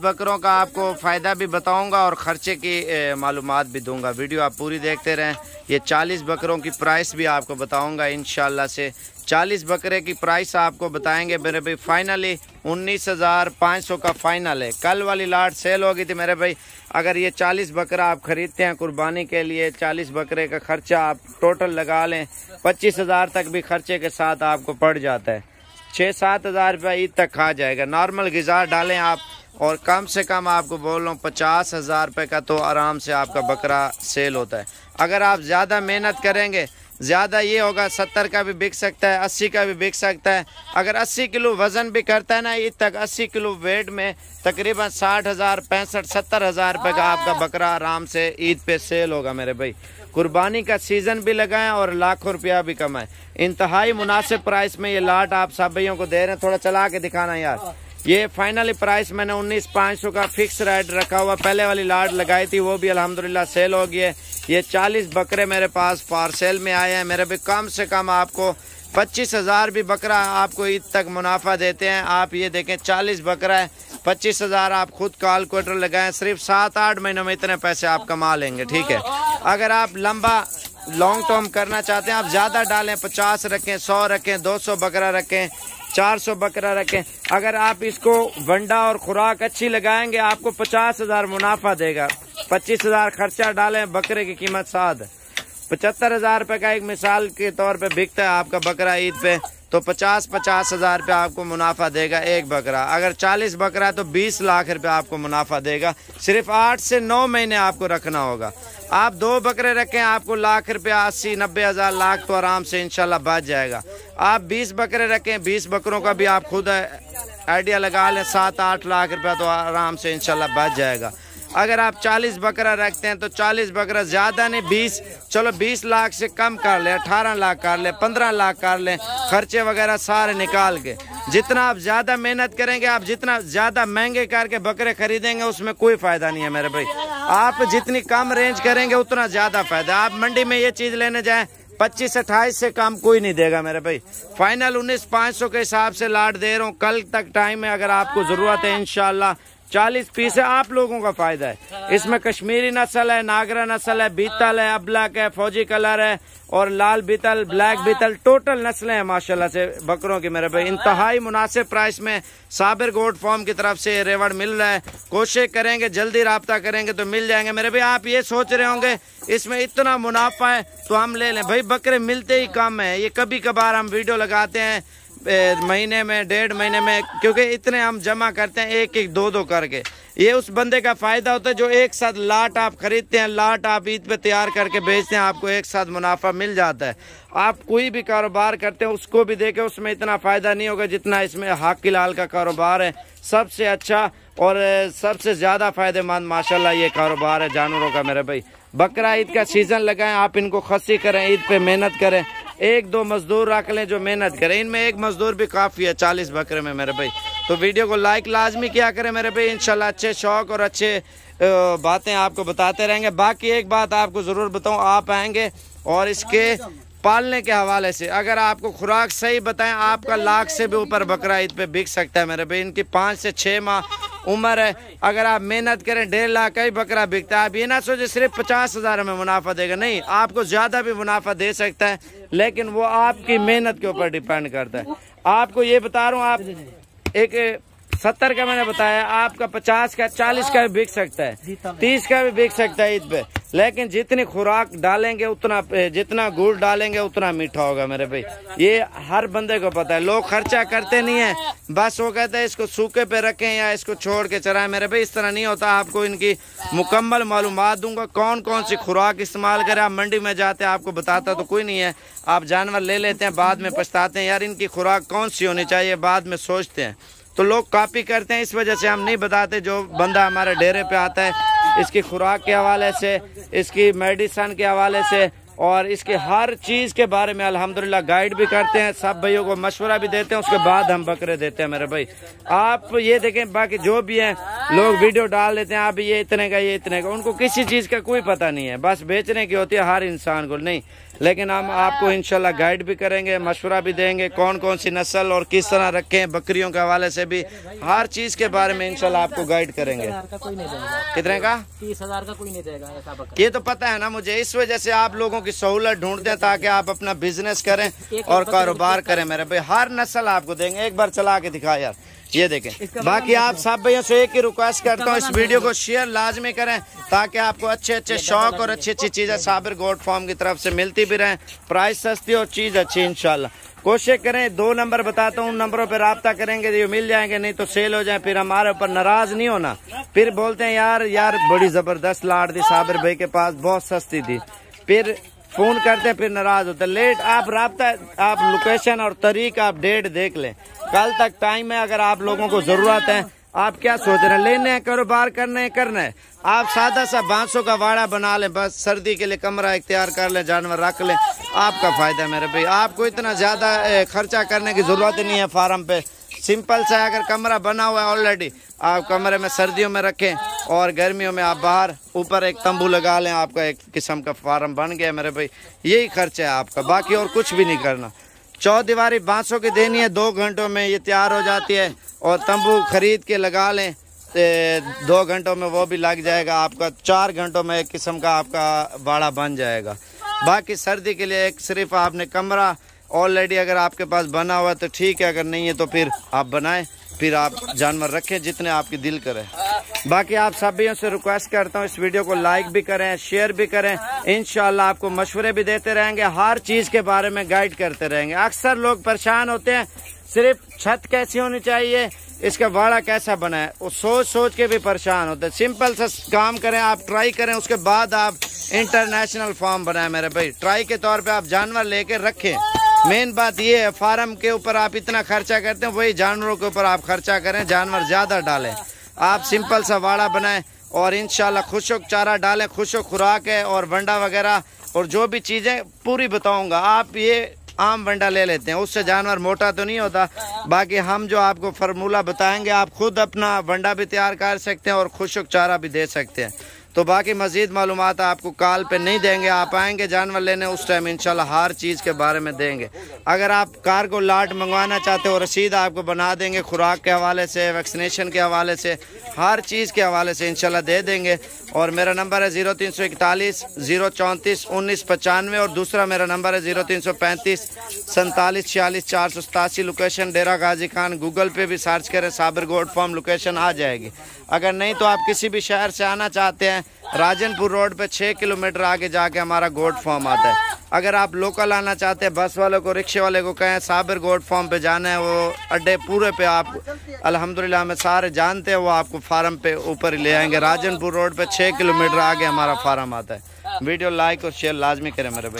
बकरों का आपको फ़ायदा भी बताऊँगा और ख़र्चे की मालूम भी दूँगा। वीडियो आप पूरी देखते रहें। ये चालीस बकरों की प्राइस भी आपको बताऊँगा इन से। चालीस बकरे की प्राइस आपको बताएँगे मेरे भाई। फाइनली उन्नीस हज़ार पाँच सौ का फाइनल है। कल वाली लाट सेल होगी थी मेरे भाई। अगर ये चालीस बकरा आप खरीदते हैं कुर्बानी के लिए, चालीस बकरे का खर्चा आप टोटल लगा लें, पच्चीस हज़ार तक भी खर्चे के साथ आपको पड़ जाता है। छः सात हज़ार रुपया ईद तक खा जाएगा। नॉर्मल गज़ा डालें आप। और कम से कम आपको बोल रहा हूँ, पचास हज़ार रुपये का तो आराम से आपका बकरा सेल होता है। अगर आप ज़्यादा मेहनत करेंगे, ज़्यादा ये होगा, सत्तर का भी बिक सकता है, अस्सी का भी बिक सकता है। अगर अस्सी किलो वज़न भी करता है ना ईद तक अस्सी किलो वेट में तकरीबन साठ हज़ार, पैंसठ, सत्तर हज़ार रुपये का आपका बकरा आराम से ईद पे सेल होगा मेरे भाई। कुर्बानी का सीज़न भी लगाएँ और लाखों रुपया भी कमाएँ। इंतहाई मुनासिब प्राइस में ये लाट आप सब भाइयों को दे रहे हैं, थोड़ा चला के दिखाना यार। ये फाइनली प्राइस मैंने उन्नीस पाँच सौ का फिक्स रेट रखा हुआ, पहले वाली लाट लगाई थी, वो भी अल्हम्दुलिल्लाह सेल हो गई है। ये चालीस बकरे मेरे पास पार्सेल में आए हैं, मेरे भी कम से कम आपको पच्चीस हज़ार भी बकरा आपको ईद तक मुनाफा देते हैं। आप ये देखें, चालीस बकरा है, पच्चीस हज़ार आप खुद कैलकुलेटर लगाएँ, सिर्फ़ सात आठ महीनों में इतने पैसे आप कमा लेंगे, ठीक है? अगर आप लंबा लॉन्ग टर्म करना चाहते हैं, आप ज़्यादा डालें, पचास रखें, सौ रखें, दो सौ बकरा रखें चार सौ बकरा रखें। अगर आप इसको वंडा और खुराक अच्छी लगाएँगे, आपको पचास हज़ार मुनाफा देगा। पच्चीस हज़ार खर्चा डालें, बकरे की कीमत साध पचहत्तर हज़ार रूपए का एक मिसाल के तौर पे बिकता है आपका बकरा ईद पे। तो पचास पचास हज़ार रुपया आपको मुनाफा देगा एक बकरा। अगर चालीस बकरा तो बीस लाख रुपया आपको मुनाफा देगा। सिर्फ़ आठ से नौ महीने आपको रखना होगा। आप दो बकरे रखें, आपको लाख रुपया, अस्सी, नब्बे हज़ार, लाख तो आराम से इनशाला बच जाएगा। आप बीस बकरे रखें, बीस बकरों का भी आप खुद आइडिया लगा लें, सात आठ लाख रुपया तो आराम से इनशाला बच जाएगा। अगर आप 40 बकरा रखते हैं तो 40 बकरा ज़्यादा नहीं 20 चलो 20 लाख से कम कर ले 18 लाख कर ले 15 लाख कर ले, खर्चे वगैरह सारे निकाल के। जितना आप ज़्यादा मेहनत करेंगे, आप जितना ज़्यादा महँगे करके बकरे खरीदेंगे, उसमें कोई फ़ायदा नहीं है मेरे भाई। आप जितनी कम रेंज करेंगे, उतना ज़्यादा फ़ायदा आप मंडी में ये चीज़ लेने जाए, पच्चीस अट्ठाईस से कम कोई नहीं देगा मेरे भाई। फाइनल उन्नीस पाँच सौ के हिसाब से लाट दे रहा हूँ। कल तक टाइम है, अगर आपको ज़रूरत है इनशाला चालीस पीस है आप लोगों का फ़ायदा है। इसमें कश्मीरी नस्ल है नागरा नस्ल है बीतल है अबलक है फौजी कलर है और लाल बीतल ब्लैक बीतल टोटल नस्लें हैं माशाल्लाह से बकरों की मेरे भाई। इंतहाई मुनासिब प्राइस में साबिर गोड फॉर्म की तरफ़ से रेवड़ मिल रहा है। कोशिश करेंगे जल्दी रबता करेंगे तो मिल जाएँगे। मेरे भाई आप ये सोच रहे होंगे इसमें इतना मुनाफा है तो हम ले लें। भाई बकरे मिलते ही कम है। ये कभी कभार हम वीडियो लगाते हैं महीने में, डेढ़ महीने में, क्योंकि इतने हम जमा करते हैं एक एक दो दो करके। ये उस बंदे का फ़ायदा होता है जो एक साथ लाट आप खरीदते हैं, लाट आप ईद पे तैयार करके बेचते हैं, आपको एक साथ मुनाफा मिल जाता है। आप कोई भी कारोबार करते हैं, उसको भी देखें, उसमें इतना फ़ायदा नहीं होगा जितना इसमें हाक लाल का कारोबार है। सबसे अच्छा और सबसे ज़्यादा फ़ायदेमंद, माशाल्लाह, ये कारोबार है, जानवरों का मेरे भाई। बकरा ईद का सीज़न लगाएँ आप इनको खसी करें, ईद पे मेहनत करें। एक दो मजदूर रख लें जो मेहनत करें। इनमें एक मजदूर भी काफ़ी है, चालीस बकरे में मेरे भाई। तो वीडियो को लाइक लाजमी क्या करें मेरे भाई। इंशाल्लाह अच्छे शौक और अच्छे बातें आपको बताते रहेंगे। बाकी एक बात आपको ज़रूर बताऊँ, आप आएँगे और इसके पालने के हवाले से। अगर आपको खुराक सही बताएँ, आपका लाख से भी ऊपर बकरा ईद पे बिक सकता है मेरे भाई। इनकी पाँच से छः माह उम्र है। अगर आप मेहनत करें, डेढ़ लाख का ही बकरा बिकता है, आप ये ना सोचे सिर्फ़ पचास हज़ार में मुनाफा देगा। नहीं, आपको ज़्यादा भी मुनाफा दे सकता है, लेकिन वो आपकी मेहनत के ऊपर डिपेंड करता है। आपको ये बता रहा हूँ, आप एक सत्तर का मैंने बताया, आपका पचास का, चालीस का भी बिक सकता है, तीस का भी बिक सकता है ईद पे। लेकिन जितनी खुराक डालेंगे, उतना जितना गुड़ डालेंगे, उतना मीठा होगा मेरे भाई। ये हर बंदे को पता है। लोग खर्चा करते नहीं है। बस वो कहते हैं, इसको सूखे पे रखें या इसको छोड़ के चराए मेरे भाई, इस तरह नहीं होता। आपको इनकी मुकम्मल मालूम दूँगा। कौन कौन सी खुराक इस्तेमाल करें? आप मंडी में जाते हैं, आपको बताता तो कोई नहीं है। आप जानवर ले लेते हैं, बाद में पछताते हैं। यार, इनकी खुराक कौन सी होनी चाहिए? बाद में सोचते हैं। तो लोग कॉपी करते हैं। इस वजह से हम नहीं बताते। जो बंदा हमारे डेरे पे आता है इसकी खुराक के हवाले से इसकी मेडिसन के हवाले से और इसके हर चीज़ के बारे में अल्हम्दुलिल्लाह गाइड भी करते हैं सब भाइयों को मशवरा भी देते हैं उसके बाद हम बकरे देते हैं मेरे भाई। आप ये देखें बाकी जो भी हैं लोग वीडियो डाल देते हैं आप ये इतने का ये इतने का उनको किसी चीज़ का कोई पता नहीं है। बस बेचने की होती है हर इंसान को नहीं। लेकिन हम आपको इनशाला गाइड भी करेंगे मशवरा भी देंगे कौन कौन सी नस्ल और किस तरह रखें बकरियों के हवाले से भी हर चीज़ के बारे में इनशाला आपको गाइड करेंगे। कितने का? तीस हज़ार का कोई नहीं देगा ये तो पता है ना मुझे इस वजह से आप लोगों की सहूलत ढूंढते हैं ताकि आप अपना बिज़नेस करें और कारोबार करें मेरे भाई। हर नस्ल आपको देंगे। एक बार चला के दिखा यार। ये देखें। बाकी आप सब भैया से एक ही रिक्वेस्ट करता हूँ इस वीडियो को शेयर लाजमी करें ताकि आपको अच्छे अच्छे शौक और अच्छी अच्छी चीज़ें साबिर गोड फॉर्म की तरफ़ से मिलती भी रहें। प्राइस सस्ती और चीज़ अच्छी इंशाल्लाह। कोशिश करें दो नंबर बताता हूँ उन नंबरों पर रबता करेंगे ये मिल जाएँगे नहीं तो सेल हो जाए फिर हमारे ऊपर नाराज़ नहीं होना। फिर बोलते हैं यार यार बड़ी ज़बरदस्त लाट थी साबिर भाई के पास बहुत सस्ती थी फिर फ़ोन करते फिर नाराज़ होते लेट आप रबता, आप लोकेशन और तरीक आप डेट देख लें। कल तक टाइम है, अगर आप लोगों को ज़रूरत है, आप क्या सोच रहे हैं? लेने हैं, कारोबार करने है, करना है। आप सादा सा बांसों का वाड़ा बना लें, बस सर्दी के लिए कमरा इख्तियार कर लें, जानवर रख लें। आपका फ़ायदा मेरे भाई। आपको इतना ज़्यादा खर्चा करने की ज़रूरत ही नहीं है फार्म पे। सिंपल सा अगर कमरा बना हुआ है ऑलरेडी आप कमरे में सर्दियों में रखें। और गर्मियों में आप बाहर ऊपर एक तंबू लगा लें, आपका एक किस्म का फार्म बन गया मेरे भाई। यही खर्चा है आपका, बाकी और कुछ भी नहीं करना। चौदीवारी बाँसों की देनी है, दो घंटों में ये तैयार हो जाती है और तंबू खरीद के लगा लें दो घंटों में वो भी लग जाएगा, आपका चार घंटों में एक किस्म का आपका बाड़ा बन जाएगा। बाकी सर्दी के लिए एक सिर्फ़ आपने कमरा ऑलरेडी अगर आपके पास बना हुआ है तो ठीक है, अगर नहीं है तो फिर आप बनाएँ, फिर आप जानवर रखें जितने आपकी दिल करे। बाकी आप सभी से रिक्वेस्ट करता हूँ, इस वीडियो को लाइक भी करें शेयर भी करें। इनशाला आपको मशवरे भी देते रहेंगे, हर चीज़ के बारे में गाइड करते रहेंगे। अक्सर लोग परेशान होते हैं, सिर्फ़ छत कैसी होनी चाहिए, इसका वाड़ा कैसा बना है? वो सोच सोच के भी परेशान होते हैं। सिंपल सा काम करें, आप ट्राई करें, उसके बाद आप इंटरनेशनल फार्म बनाए मेरे भाई। ट्राई के तौर पे आप जानवर लेके रखें। मेन बात ये है फार्म के ऊपर आप इतना खर्चा करते हैं, वही जानवरों के ऊपर आप खर्चा करें, जानवर ज़्यादा डालें। आप सिंपल सा वाड़ा बनाएँ और इनशाला खुशक चारा डालें, खुशक खुराक है और वंडा वगैरह और जो भी चीज़ें, पूरी बताऊँगा। आप ये आम वंडा ले लेते हैं। उससे जानवर मोटा तो नहीं होता। बाकी हम जो आपको फार्मूला बताएँगे, आप खुद अपना वंडा भी तैयार कर सकते हैं और खुशक चारा भी दे सकते हैं। तो बाकी मजीद मालूम आपको कॉल पे नहीं देंगे, आप आएँगे जानवर लेने, उस टाइम इंशाल्लाह हर चीज़ के बारे में देंगे। अगर आप कार को लाट मंगवाना चाहते हो, रसीद आपको बना देंगे, खुराक के हवाले से वैक्सीनेशन के हवाले से, हर चीज़ के हवाले से इंशाल्लाह दे देंगे। और मेरा नंबर है ज़ीरो तीन सौ इकतालीस, ज़ीरो चौंतीस, उन्नीस पचानवे और दूसरा मेरा नंबर है ज़ीरो तीन सौ पैंतीस, सैंतालीस छियालीस, चार सौ सतासी लोकेशन डेरा गाजी खान गूगल पे भी सर्च करें साबर गोड फॉर्म लोकेशन आ जाएगी। अगर नहीं तो आप किसी भी शहर से आना चाहते राजनपुर रोड पे छः किलोमीटर आगे जाके हमारा गोड फॉर्म आता है। अगर आप लोकल आना चाहते हैं, बस वाले को, रिक्शे वाले को कहें, साबिर गोड फॉर्म पे जाना है, वो अड्डे पूरे पे आप, अल्हम्दुलिल्लाह, हमें सारे जानते हैं, वो आपको फार्म पे ऊपर ले आएँगे। राजनपुर रोड पे छः किलोमीटर आगे हमारा फार्म आता है। वीडियो लाइक और शेयर लाजमी करें मेरे भाई।